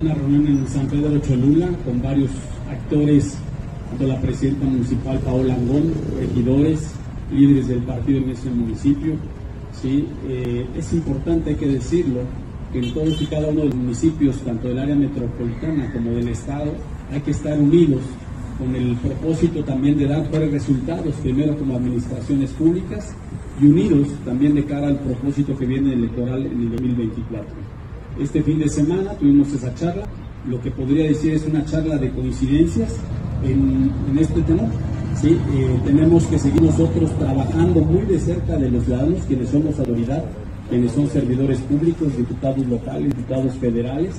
Una reunión en San Pedro Cholula con varios actores, tanto la presidenta municipal Paola Angón, regidores, líderes del partido en ese municipio. ¿sí? Eh, es importante, hay que decirlo, que en todos y cada uno de los municipios, tanto del área metropolitana como del Estado, hay que estar unidos con el propósito también de dar mejores resultados, primero como administraciones públicas y unidos también de cara al propósito que viene electoral en el 2024. Este fin de semana tuvimos esa charla, lo que podría decir es una charla de coincidencias en, este tema. Eh, tenemos que seguir nosotros trabajando muy de cerca de los ciudadanos, quienes somos autoridad, quienes son servidores públicos, diputados locales, diputados federales,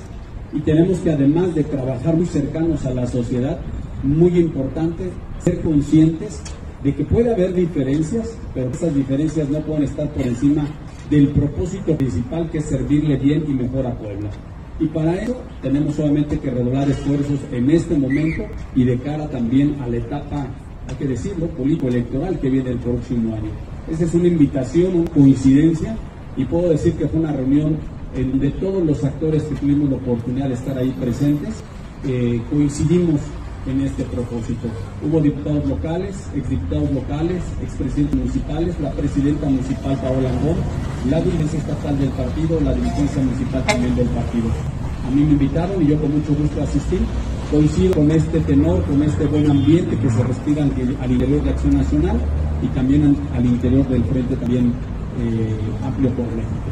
y tenemos que además de trabajar muy cercanos a la sociedad, muy importante ser conscientes de que puede haber diferencias, pero esas diferencias no pueden estar por encima del propósito principal que es servirle bien y mejor a Puebla. Y para eso tenemos solamente que redoblar esfuerzos en este momento y de cara también a la etapa, hay que decirlo, político-electoral que viene el próximo año. Esa es una invitación, una coincidencia, y puedo decir que fue una reunión en donde todos los actores que tuvimos la oportunidad de estar ahí presentes eh, coincidimos en este propósito. Hubo diputados locales, exdiputados locales, expresidentes municipales, la presidenta municipal Paola Angón, la dirigencia estatal del partido, la dirigencia municipal también del partido. A mí me invitaron y yo con mucho gusto asistí. Coincido con este tenor, con este buen ambiente que se respira al interior de Acción Nacional y también al interior del Frente también eh, Amplio por México.